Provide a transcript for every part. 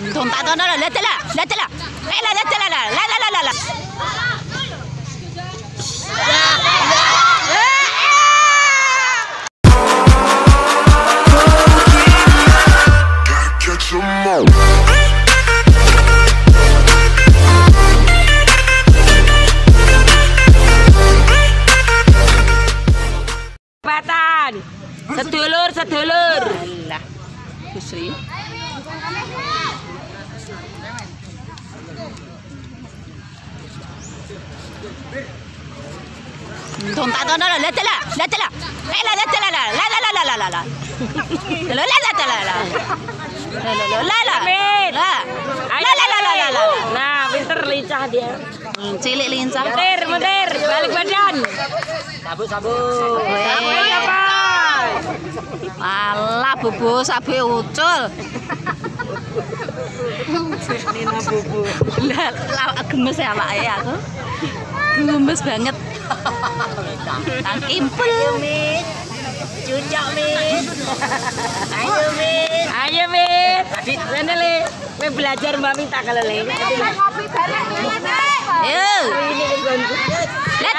Tonta, no, no, know. Let la let la let la la la la la la la. Sedulur, sedulur. Allah. Gusti. Tung tak tahu lah, letelah, letelah. Eh lah, letelah lah. La la la la la la. La la la la la la. La la la la la. La la la la. Nah, pinter lincah dia. Hmm, cilik lincah. Mundir, mundir. Balik badan. Sabu, sabu. Sabu, ya, Pak. Malah, bubu, sabu, ucul. Nina bubu. Lah lah, gemes ya Pak ya aku. Gemes banget. Tang kimpul. Cucok, Mit. Ayo, Mit. Ayo, Mit. Sana, Le. Kowe belajar Mbak Minta kalau Le. Ayo. Ini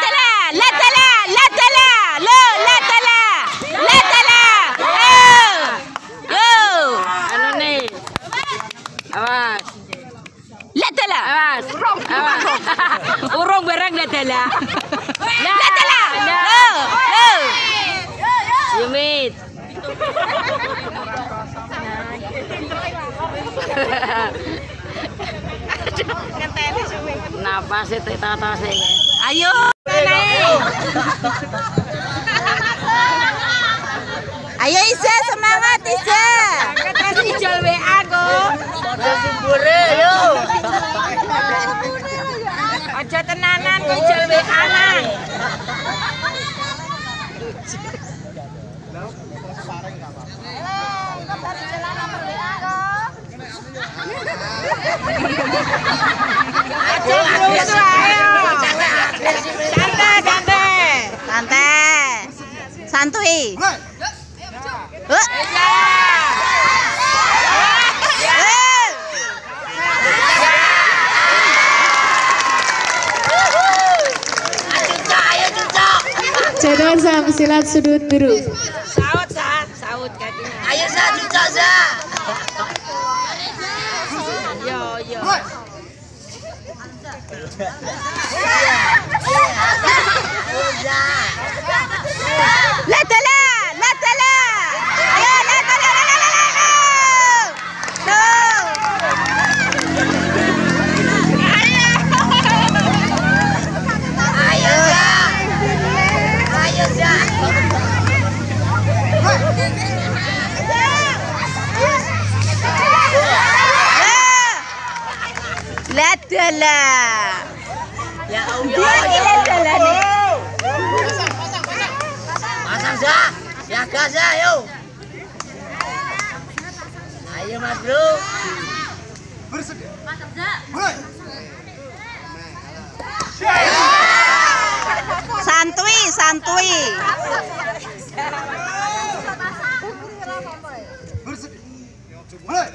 ladala. ladala. No. No. You meet. Kenapa itu tata sih? Ayo. Ayo Isa semangat Isa. Kata si jual WA kok. Sumbure yo kerja tenanan kowe jabe anak. Ayo, santai, santai, santai, santuy. Uh. Saham silat sudut biru. Saut, saut, saut kakinya. Ayo sa cucok sa. Yo, yo. Ya Allah. Dia nilai nih. Pasang, pasang, pasang. Pasang sah. Yuk. Ayo Mas Bro. Bersedia. Pasang sah. Santui, santui. Bersedia. Mulai.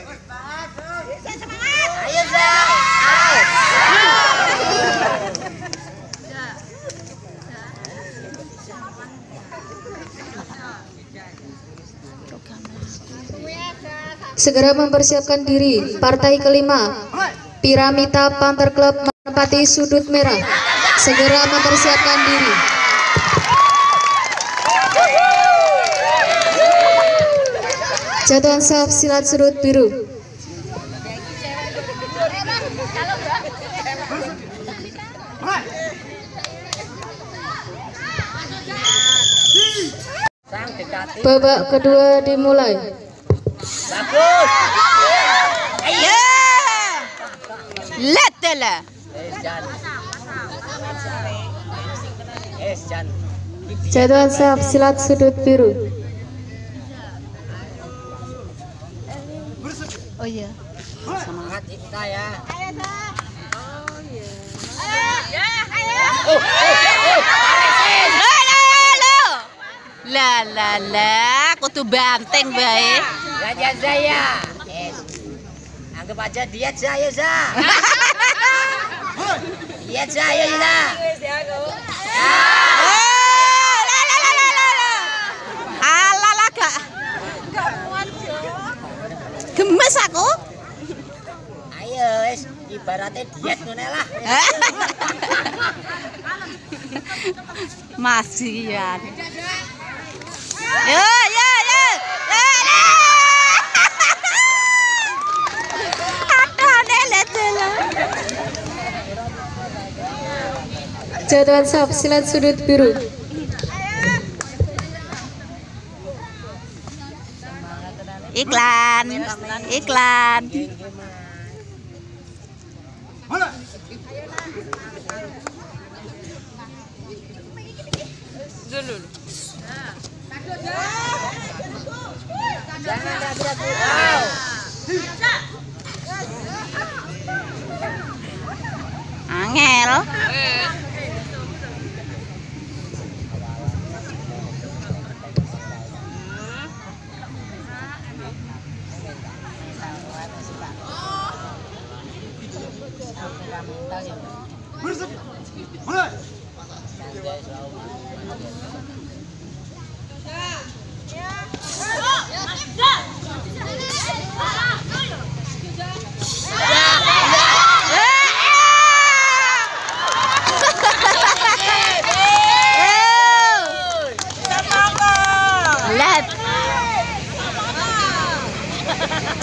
Segera mempersiapkan diri. Partai kelima. Piramita Panther Club menempati sudut merah. Segera mempersiapkan diri. Jatuhan saham silat sudut biru. Babak kedua dimulai. Bagus. Ayo. Letela. Jadwal siap silat sudut biru. Oh iya. Semangat kita ya. Ayo, Oh. Ayo. Ayo. La la la kutu banteng baik. Raja saya. Eh, anggap aja dia saya, Za. Dia saya, Za. Gemes aku. Ayo wis ibaratnya diet ngene lah. ya, Yo yo. Jatuhan sap silat sudut biru. Iklan. Iklan.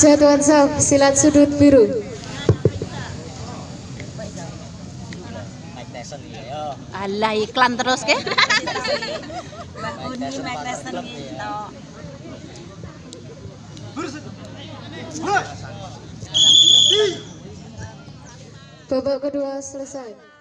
Jatuhan silat sudut biru. Tyson ya. Alah iklan terus ke? Mike Tyson gitu. Babak kedua selesai.